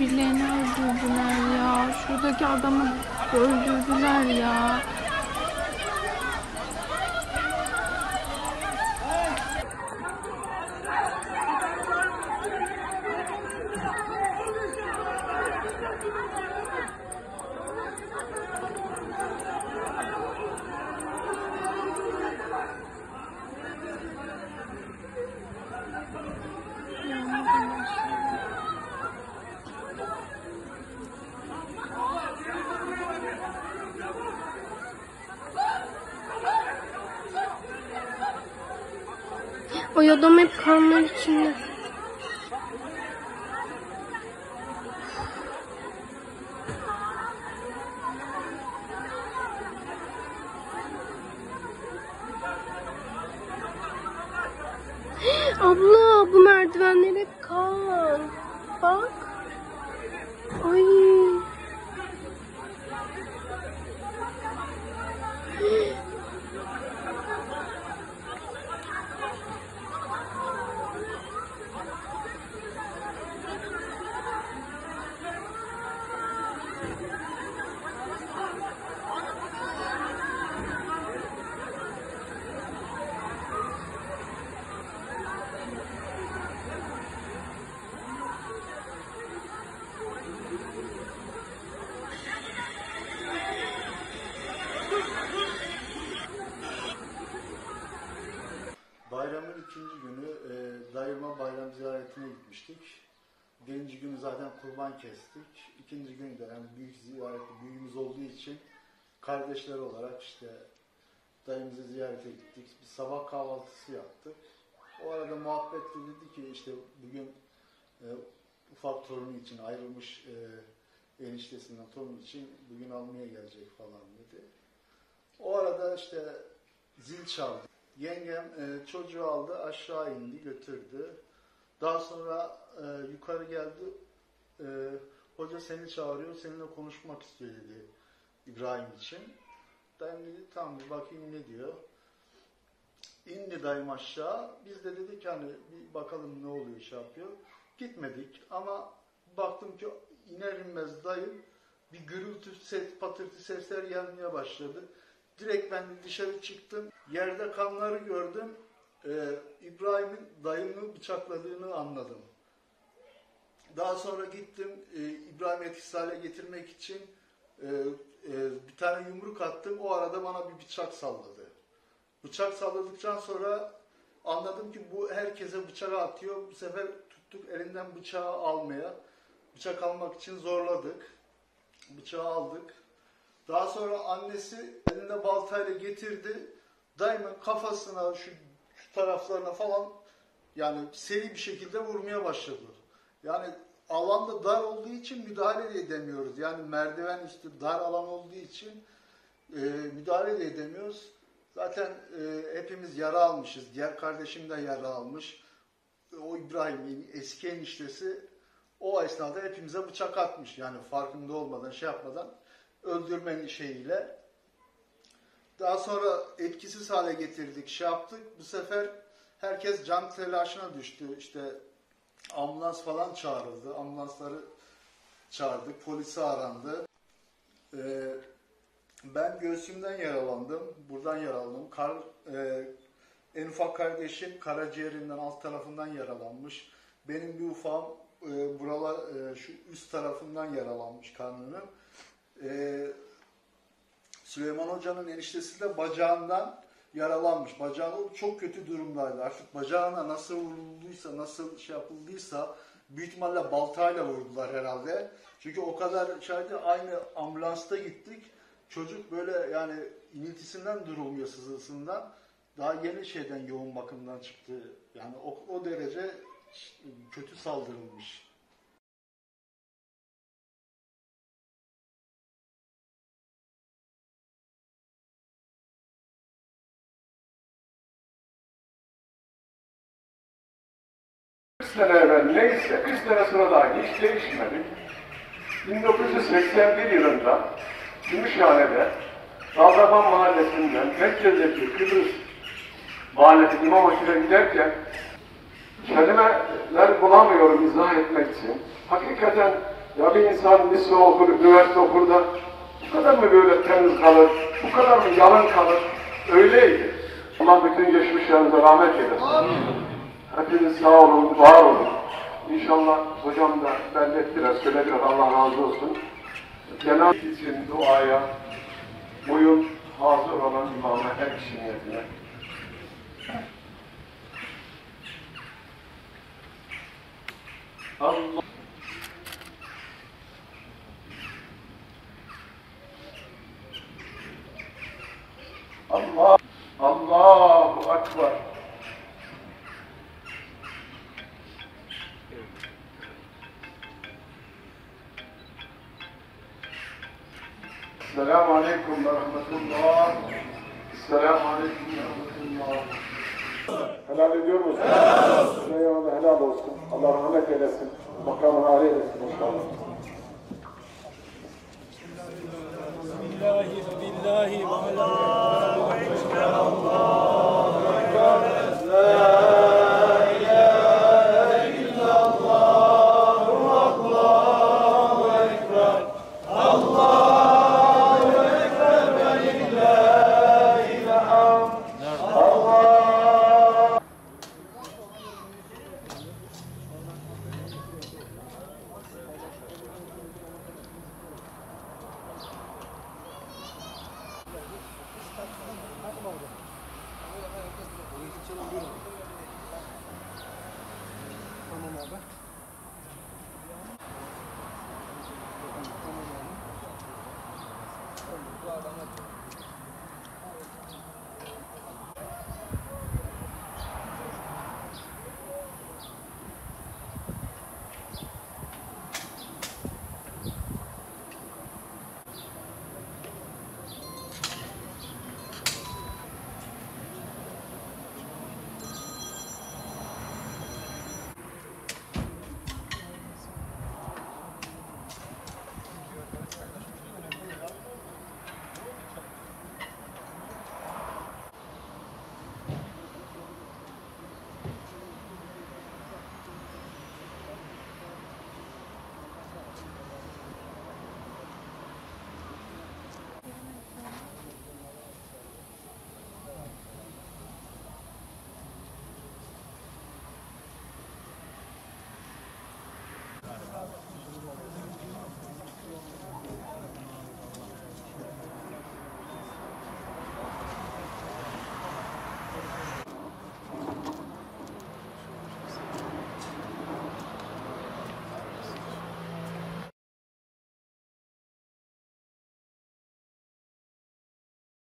birbirlerini öldürdüler ya. Şuradaki adamı öldürdüler ya. O adam hep kanlar içinde. Birinci günü zaten kurban kestik. İkinci günü de yani büyük ziyaret, büyüğümüz olduğu için kardeşler olarak işte dayımızı ziyarete gittik. Bir sabah kahvaltısı yaptık. O arada muhabbetle dedi ki işte bugün e, ufak torunu için ayrılmış e, eniştesinden torunu için bugün almaya gelecek falan dedi. O arada işte zil çaldı. Yengem e, çocuğu aldı, aşağı indi, götürdü. Daha sonra e, yukarı geldi. E, hoca seni çağırıyor, seninle konuşmak istiyor dedi İbrahim için. Dayım dedi tamam bir bakayım ne diyor. İndi dayım aşağı. Biz de dedik hani bir bakalım ne oluyor şey yapıyor. Gitmedik ama baktım ki iner inmez dayım bir gürültü ses, patırtı sesler gelmeye başladı. Direkt ben dışarı çıktım. Yerde kanları gördüm. Ee, İbrahim'in dayımı bıçakladığını anladım. Daha sonra gittim e, İbrahim'i etkisiz hale getirmek için e, e, bir tane yumruk attım. O arada bana bir bıçak salladı. Bıçak salladıktan sonra anladım ki bu herkese bıçak atıyor. Bu sefer tuttuk elinden bıçağı almaya. Bıçak almak için zorladık. Bıçağı aldık. Daha sonra annesi elinde baltayla getirdi. Dayımın kafasına, şu taraflarına falan yani seri bir şekilde vurmaya başladı. Yani alanda dar olduğu için müdahale de edemiyoruz. Yani merdiven üstü dar alan olduğu için e, müdahale de edemiyoruz. Zaten e, hepimiz yara almışız. Diğer kardeşim de yara almış. O İbrahim'in eski eniştesi o esnada hepimize bıçak atmış. Yani farkında olmadan, şey yapmadan öldürmenin şeyiyle. Daha sonra etkisiz hale getirdik, şey yaptık. Bu sefer herkes can telaşına düştü. İşte ambulans falan çağrıldı. Ambulansları çağırdık, polisi arandı. Ee, ben göğsümden yaralandım, buradan yaralandım. Kar, e, en ufak kardeşim karaciğerinden alt tarafından yaralanmış. Benim bir ufağım e, buralar e, şu üst tarafından yaralanmış karnının. Ee, Süleyman Hoca'nın eniştesi de bacağından yaralanmış. Bacağı çok kötü durumdaydı. Artık bacağına nasıl vurulduysa, nasıl şey yapıldıysa büyük ihtimalle baltayla vurdular herhalde. Çünkü o kadar şeydi aynı ambulansta gittik. Çocuk böyle yani iniltisinden durulmuyor sızısından. Daha yeni şeyden yoğun bakımdan çıktı. Yani o, o derece kötü saldırılmış. Sene evvel neyse, 3 sene sonra daha hiç değişmedi. 1981 yılında Gümüşhane'de Razafan Mahallesi'nden merkezdeki Kıbrıs Mahallesi İmam Hoşu'na giderken kelimeler bulamıyorum izah etmek için. Hakikaten Ya bir insan lise okur, üniversite okur da bu kadar mı böyle temiz kalır, bu kadar mı yalın kalır? Öyleydi. Allah bütün geçmişlerinize rahmet eylesin. Hepiniz sağ olun, var olun. İnşallah hocam da belli ettiler, söylediler. Allah razı olsun. Cenab-ı için duaya uyum hazır olan imama her kişi niyetine. Allah Selamun Aleyküm ve Rahmetullah. Selamun Aleyküm ve Rahmetullah. Helal ediyor musun? Helal olsun. Eyvallah helal olsun. Allah rahmet eylesin. Makamını âli eylesin inşallah.